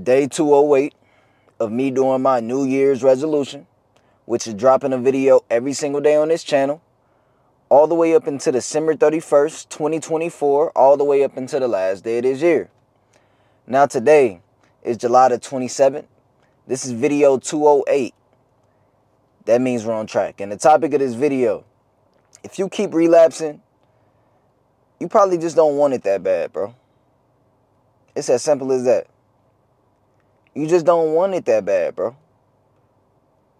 day 208 of me doing my New Year's resolution, which is dropping a video every single day on this channel, all the way up until December 31st, 2024, all the way up until the last day of this year. Now, today is July the 27th. This is video 208. That means we're on track. And the topic of this video if you keep relapsing, you probably just don't want it that bad, bro. It's as simple as that. You just don't want it that bad, bro.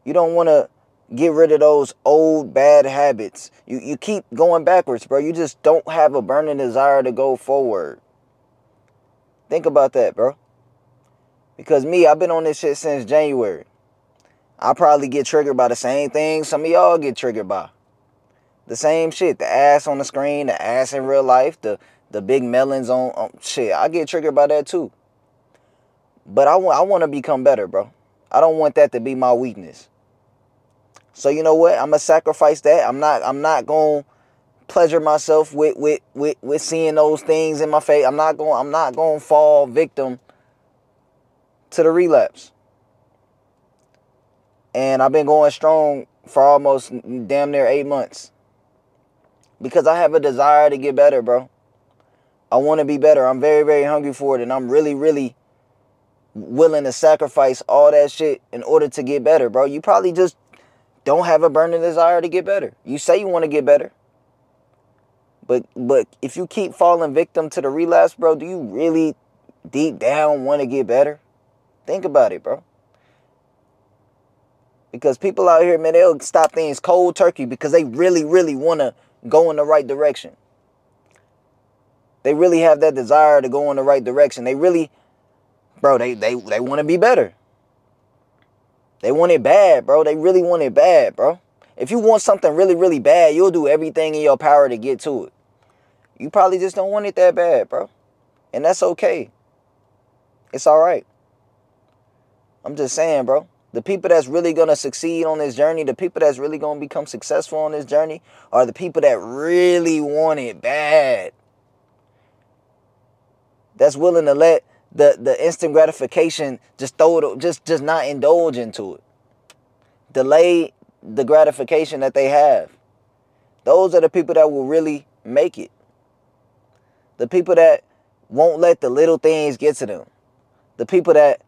You don't want to get rid of those old bad habits. You you keep going backwards, bro. You just don't have a burning desire to go forward. Think about that, bro. Because me, I've been on this shit since January. I probably get triggered by the same thing some of y'all get triggered by. The same shit. The ass on the screen, the ass in real life, the the big melons on, on shit. I get triggered by that too. But I want I want to become better, bro. I don't want that to be my weakness. So you know what? I'm gonna sacrifice that. I'm not I'm not to pleasure myself with with with with seeing those things in my face. I'm not going I'm not to fall victim to the relapse. And I've been going strong for almost damn near 8 months. Because I have a desire to get better, bro. I want to be better. I'm very very hungry for it and I'm really really willing to sacrifice all that shit in order to get better, bro. You probably just don't have a burning desire to get better. You say you want to get better. But but if you keep falling victim to the relapse, bro, do you really deep down want to get better? Think about it, bro. Because people out here, man, they'll stop things cold turkey because they really, really want to go in the right direction. They really have that desire to go in the right direction. They really bro, they they they want to be better. They want it bad, bro. They really want it bad, bro. If you want something really, really bad, you'll do everything in your power to get to it. You probably just don't want it that bad, bro. And that's okay. It's all right. I'm just saying, bro. The people that's really going to succeed on this journey, the people that's really going to become successful on this journey, are the people that really want it bad. That's willing to let the the instant gratification just throw it just just not indulge into it. Delay the gratification that they have. Those are the people that will really make it. The people that won't let the little things get to them. The people that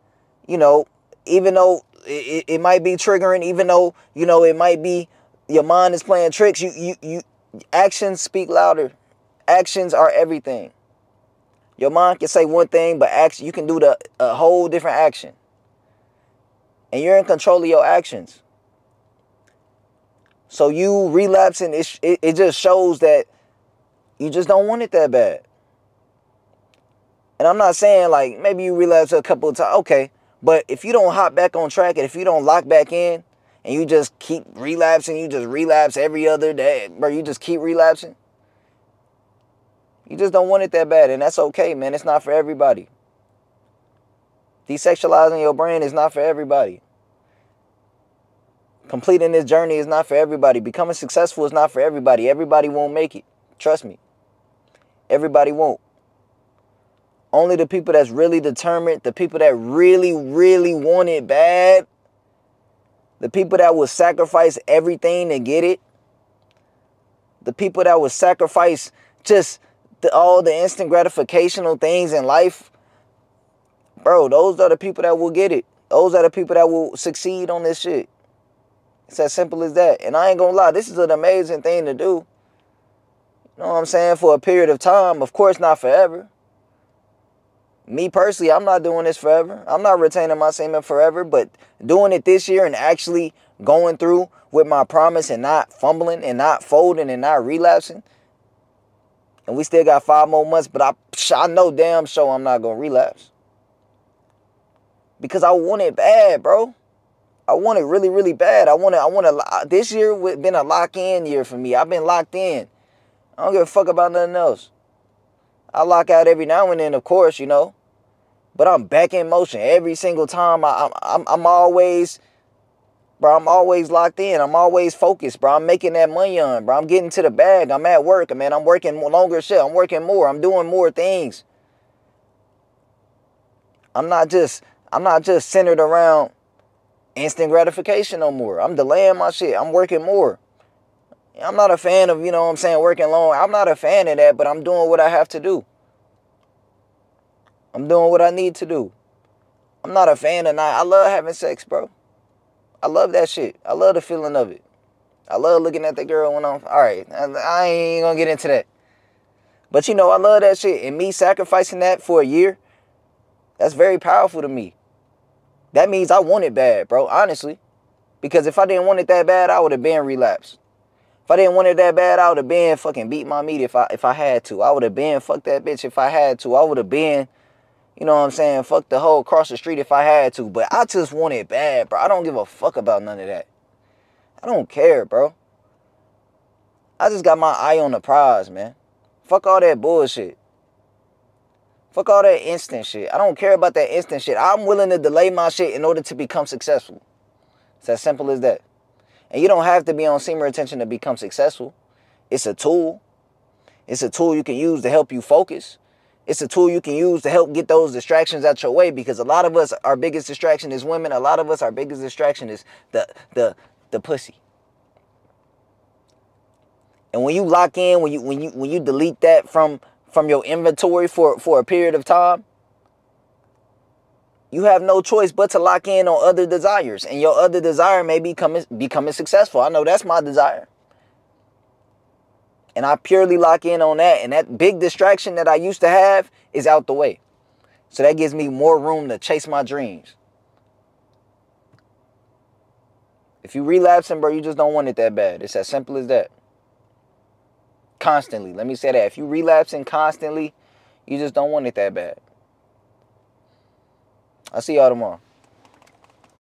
you know even though it, it might be triggering even though you know it might be your mind is playing tricks you you you actions speak louder. Actions are everything your mind can say one thing, but action you can do the a whole different action. And you're in control of your actions. So you relapsing, it, it, it just shows that you just don't want it that bad. And I'm not saying like maybe you relapse a couple of times, okay. But if you don't hop back on track and if you don't lock back in and you just keep relapsing, you just relapse every other day, bro, you just keep relapsing you just don't want it that bad, and that's okay, man. It's not for everybody. Desexualizing your brain is not for everybody. Completing this journey is not for everybody. Becoming successful is not for everybody. Everybody won't make it. Trust me. Everybody won't. Only the people that's really determined, the people that really, really want it bad, the people that will sacrifice everything to get it, the people that will sacrifice just the, all the instant gratificational things in life, bro, those are the people that will get it. Those are the people that will succeed on this shit. It's as simple as that. And I ain't gonna lie, this is an amazing thing to do. You know what I'm saying? For a period of time. Of course, not forever. Me personally, I'm not doing this forever. I'm not retaining my semen forever, but doing it this year and actually going through with my promise and not fumbling and not folding and not relapsing, and we still got five more months, but I, I know damn sure I'm not to relapse. Because I want it bad, bro. I want it really, really bad. I want to, I want to, this year been a lock-in year for me. I've been locked in. I don't give a fuck about nothing else. I lock out every now and then, of course, you know. But I'm back in motion every single time. I, am I'm, I'm always Bro, I'm always locked in. I'm always focused, bro. I'm making that money on, bro. I'm getting to the bag. I'm at work, man. I'm working longer shit. I'm working more. I'm doing more things. I'm not just I'm not just centered around instant gratification no more. I'm delaying my shit. I'm working more. I'm not a fan of, you know what I'm saying, working long. I'm not a fan of that, but I'm doing what I have to do. I'm doing what I need to do. I'm not a fan of night. I love having sex, bro. I love that shit. I love the feeling of it. I love looking at the girl when I'm all right. I ain't gonna get into that. But you know, I love that shit. And me sacrificing that for a year, that's very powerful to me. That means I want it bad, bro, honestly. Because if I didn't want it that bad, I would have been relapsed. If I didn't want it that bad, I would have been fucking beat my meat if I if I had to. I would have been fuck that bitch if I had to. I would have been, you know what I'm saying, fuck the whole across the street if I had to. But I just want it bad, bro. I don't give a fuck about none of that. I don't care, bro. I just got my eye on the prize, man. Fuck all that bullshit. Fuck all that instant shit. I don't care about that instant shit. I'm willing to delay my shit in order to become successful. It's as simple as that. And you don't have to be on semen retention to become successful. It's a tool. It's a tool you can use to help you focus. It's a tool you can use to help get those distractions out your way because a lot of us, our biggest distraction is women. A lot of us, our biggest distraction is the the the pussy. And when you lock in, when you when you when you delete that from from your inventory for for a period of time, you have no choice but to lock in on other desires. And your other desire may be becoming, becoming successful. I know that's my desire. And I purely lock in on that. And that big distraction that I used to have is out the way. So that gives me more room to chase my dreams. If you relapsing, bro, you just don't want it that bad. It's as simple as that. Constantly. Let me say that. If you relapsing constantly, you just don't want it that bad. I'll see y'all tomorrow.